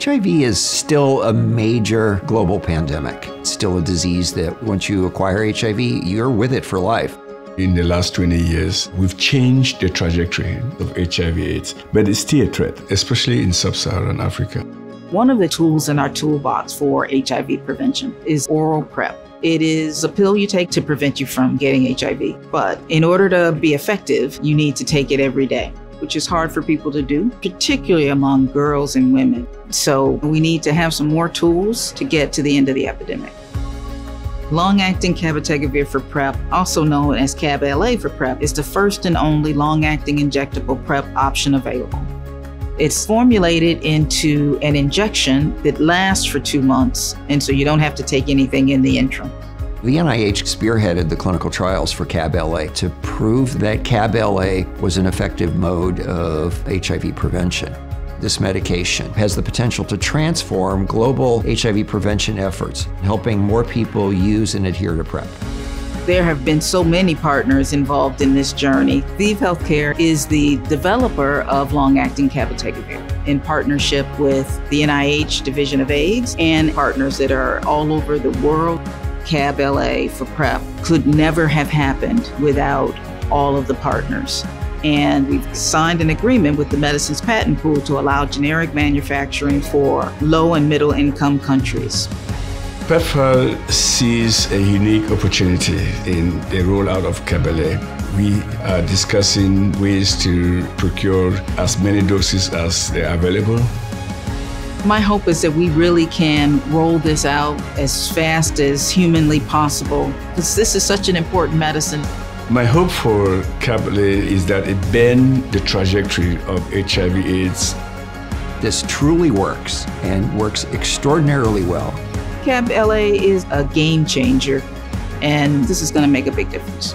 HIV is still a major global pandemic. It's still a disease that once you acquire HIV, you're with it for life. In the last 20 years, we've changed the trajectory of HIV AIDS, but it's still a threat, especially in sub Saharan Africa. One of the tools in our toolbox for HIV prevention is oral PrEP. It is a pill you take to prevent you from getting HIV. But in order to be effective, you need to take it every day which is hard for people to do, particularly among girls and women. So we need to have some more tools to get to the end of the epidemic. Long-acting cabotegravir for PrEP, also known as CAB-LA for PrEP, is the first and only long-acting injectable PrEP option available. It's formulated into an injection that lasts for two months, and so you don't have to take anything in the interim. The NIH spearheaded the clinical trials for CAB-LA to prove that CAB-LA was an effective mode of HIV prevention. This medication has the potential to transform global HIV prevention efforts, helping more people use and adhere to PrEP. There have been so many partners involved in this journey. ViiV Healthcare is the developer of long-acting cabotegravir in partnership with the NIH Division of AIDS and partners that are all over the world. CAB LA for PrEP could never have happened without all of the partners. And we've signed an agreement with the Medicines Patent Pool to allow generic manufacturing for low and middle income countries. PEPFAR sees a unique opportunity in the rollout of CAB-LA. We are discussing ways to procure as many doses as they are available my hope is that we really can roll this out as fast as humanly possible because this is such an important medicine. My hope for CAB-LA is that it bend the trajectory of HIV AIDS. This truly works and works extraordinarily well. CAB-LA is a game changer and this is going to make a big difference.